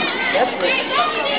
That's it.